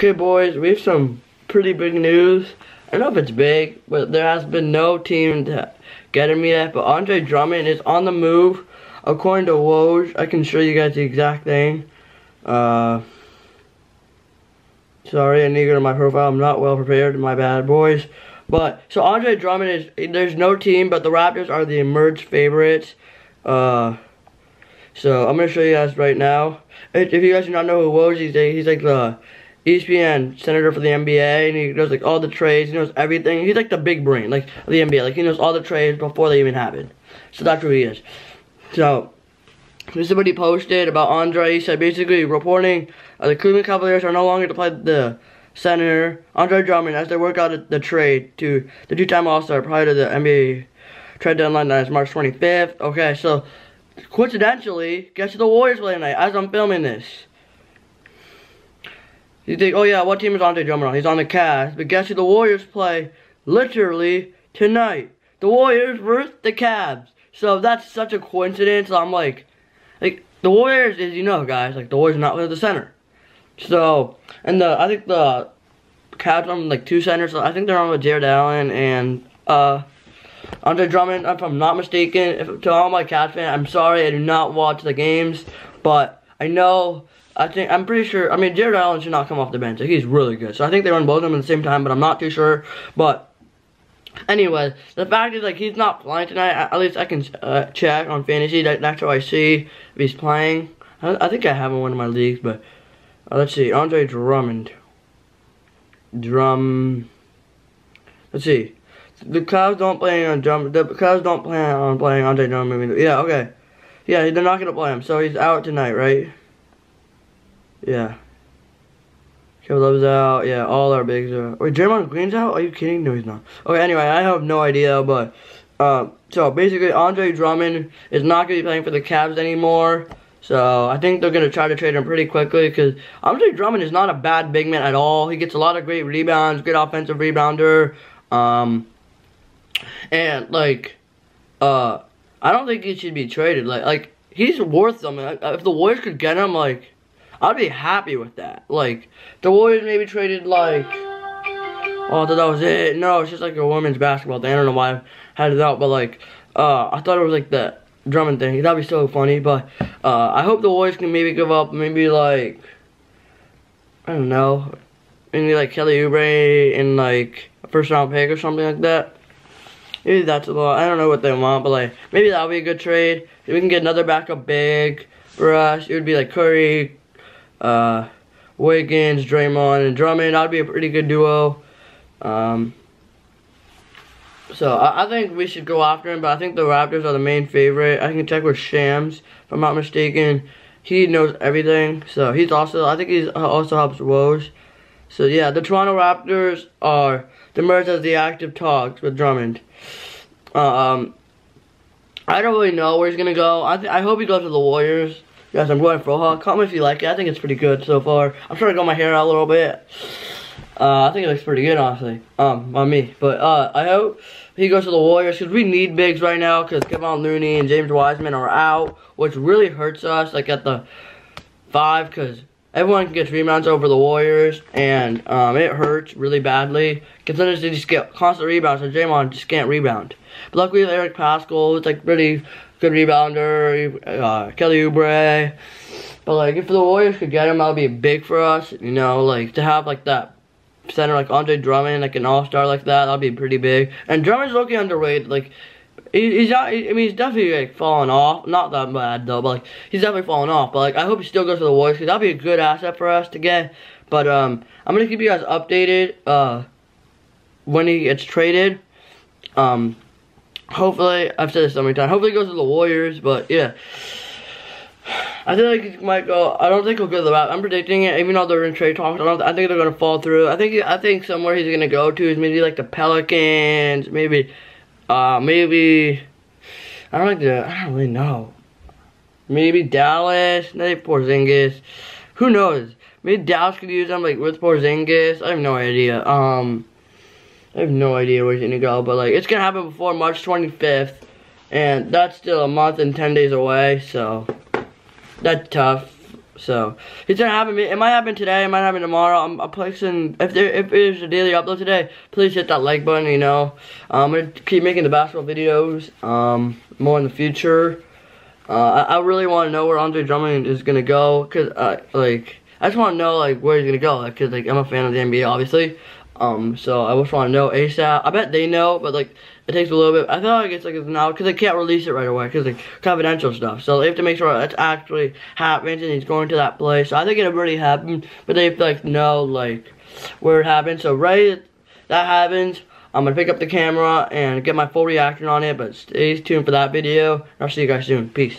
Okay, boys, we have some pretty big news. I don't know if it's big, but there has been no team to get him yet. But Andre Drummond is on the move. According to Woj, I can show you guys the exact thing. Uh, sorry, I need to go to my profile. I'm not well prepared. My bad, boys. But, so Andre Drummond is, there's no team, but the Raptors are the emerged favorites. Uh, so, I'm going to show you guys right now. If you guys do not know who Woj is, he's like the ESPN senator for the NBA, and he knows like all the trades. He knows everything. He's like the big brain, like the NBA. Like he knows all the trades before they even happen. So that's who he is. So he posted about Andre. He said basically reporting uh, the Cleveland Cavaliers are no longer to play the Senator Andre Drummond as they work out the trade to the two-time All-Star prior to the NBA trade deadline that is March 25th. Okay, so coincidentally, guess who the Warriors play tonight as I'm filming this. You think, oh yeah, what team is Andre Drummond on? He's on the Cavs. But guess who the Warriors play literally tonight? The Warriors versus the Cavs. So that's such a coincidence. I'm like, like the Warriors is you know guys like the Warriors not with the center. So and the I think the Cavs on like two centers. I think they're on with Jarrett Allen and uh Andre Drummond. If I'm not mistaken, if, to all my Cavs fans, I'm sorry I do not watch the games, but I know I think I'm pretty sure. I mean, Jarrett Allen should not come off the bench. Like, he's really good. So I think they run both of them at the same time, but I'm not too sure. But anyway, the fact is like he's not playing tonight. At least I can uh, check on fantasy. That, that's how I see if he's playing. I, I think I have him in one of my leagues, but uh, let's see. Andre Drummond. Drum. Let's see. The Cavs don't play on Drum. The Cavs don't plan on playing Andre Drummond. Yeah, okay. Yeah, they're not gonna play him, so he's out tonight, right? Yeah. Kevin Love's out. Yeah, all our bigs are. Wait, Draymond Green's out? Are you kidding? No, he's not. Okay, anyway, I have no idea, but uh, so basically, Andre Drummond is not going to be playing for the Cavs anymore. So I think they're going to try to trade him pretty quickly because Andre Drummond is not a bad big man at all. He gets a lot of great rebounds, good offensive rebounder. Um, and like, uh, I don't think he should be traded. Like, like he's worth something. If the Warriors could get him, like I'd be happy with that. Like, the Warriors maybe traded, like, oh, I thought that was it. No, it's just like a women's basketball thing. I don't know why I had it out, but, like, uh, I thought it was, like, the Drummond thing. That'd be so funny, but, uh, I hope the Warriors can maybe give up, maybe, like, I don't know, maybe, like, Kelly Oubre in, like, a first-round pick or something like that. Maybe that's a lot. I don't know what they want, but, like, maybe that would be a good trade. If we can get another backup big for us, it would be, like, Curry, uh, Wiggins, Draymond, and Drummond. That'd be a pretty good duo. Um, so I, I, think we should go after him, but I think the Raptors are the main favorite. I can check with Shams, if I'm not mistaken. He knows everything, so he's also, I think he uh, also helps Woj. So yeah, the Toronto Raptors are the merged as the active talks with Drummond. um, I don't really know where he's gonna go. I I hope he goes to the Warriors. Guys, I'm going for a haul. Comment if you like it. I think it's pretty good so far. I'm trying to grow my hair out a little bit. Uh, I think it looks pretty good, honestly, um, on me. But uh, I hope he goes to the Warriors because we need bigs right now because Kevon Looney and James Wiseman are out, which really hurts us, like at the five, because everyone gets rebounds over the Warriors, and um, it hurts really badly. Considering they just get constant rebounds, and Draymond just can't rebound. But luckily, Eric Paschall is like pretty good rebounder, uh, Kelly Oubre. But like, if the Warriors could get him, that would be big for us. You know, like to have like that center like Andre Drummond, like an All-Star like that, that'd be pretty big. And Drummond's looking underrated. Like, he, he's not. I mean, he's definitely like falling off. Not that bad though, but like he's definitely falling off. But like, I hope he still goes to the Warriors because that'd be a good asset for us to get. But um, I'm gonna keep you guys updated. Uh, when he gets traded. Um, hopefully, I've said this so many times, hopefully he goes to the Warriors, but yeah. I think he might go. I don't think he'll go to the Raptors. I'm predicting it, even though they're in trade talks. I, don't, I think they're gonna fall through. I think I think somewhere he's gonna go to is maybe like the Pelicans, maybe, uh, maybe. I don't like the. I don't really know. Maybe Dallas, maybe Porzingis. Who knows? Maybe Dallas could use them like with Porzingis. I have no idea. Um, I have no idea where he's gonna go, but like it's gonna happen before March 25th, and that's still a month and 10 days away, so that's tough. So it's gonna happen. It might happen today. It might happen tomorrow. I'm, I'm placing. If there if there's a daily upload today, please hit that like button. You know, I'm gonna keep making the basketball videos. Um, more in the future. Uh, I, I really want to know where Andre Drummond is gonna go, cause uh, like I just want to know like where he's gonna go, like, cause like I'm a fan of the NBA, obviously. Um, so I just want to know ASAP. I bet they know, but like it takes a little bit. I feel like it's like it's now because they can't release it right away because like confidential stuff. So they have to make sure that's actually happens and he's going to that place. So I think it already happened, but they have to like know like where it happened. So right that happens. I'm gonna pick up the camera and get my full reaction on it, but stay tuned for that video. I'll see you guys soon. Peace.